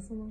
その。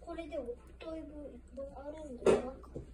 これでお布団分あるんですか